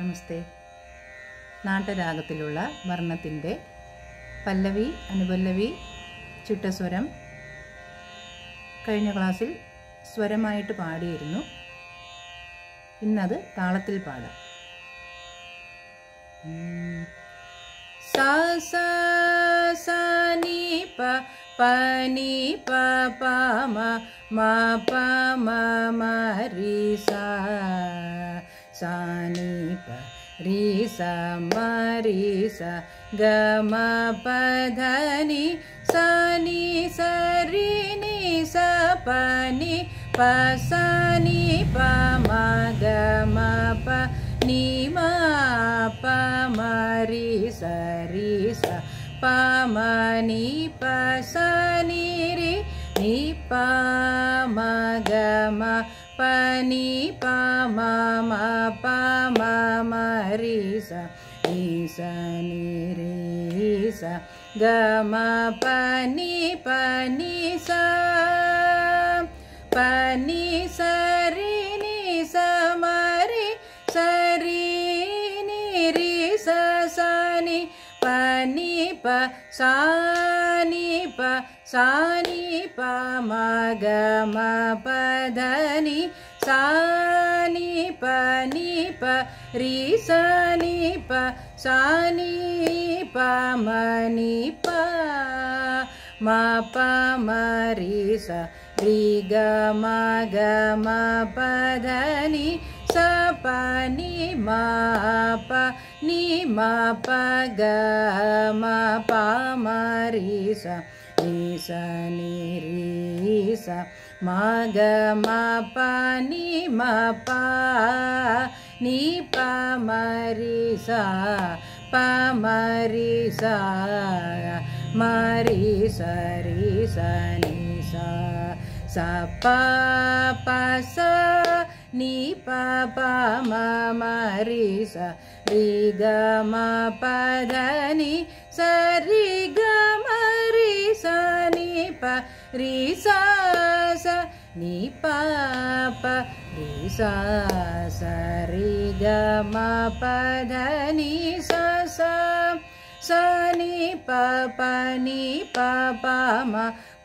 നമസ്തേ. നാട്ടരാഗത്തിലുള്ള വർണത്തിന്റെ പല്ലവി അനുപല്ലവി ചിട്ടസ്വരം കഴിഞ്ഞ ക്ലാസ്സിൽ സ്വരമായിട്ട് പാടിയിരുന്നു. ഇന്നത് താളത്തിൽ പാടാം. സ സ നീ പ പ നീ പ മ മ മ മ രി സാ. सनि परि सरि स ग धनि सनि सरि नि पनि पी प नि परिसरि स पनि पशनि रि नि प pani pa ma ma pa ma ma ri sa ni sa ni ri sa ga ma pa ni pa ni sa pa ni sa ri ni sa ma ri sa ri ni ri sa sa ni pa ni pa sa ni पानि प मा ग प धनि सी पनि P स नि P प म मनि परिष रि ग म ग म प धनि स नि म प नि म प ग म प म रि सा రీస ని రీస మగ మప ని మప ని పమరిస పమరిస మరి సరి సని సప పస ని పప మరి స రి గ మ పదని సరి గ మరి പരിസാസ നീ പരിസാസ രീഗ മധനീ സ സനി പപനി പപമ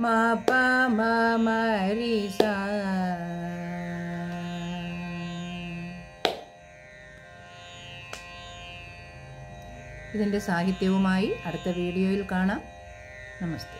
മപമ മരിസ ഇതിന്റെ സാഹിത്യവുമായി അടുത്ത വീഡിയോയിൽ കാണാം. നമസ്തേ.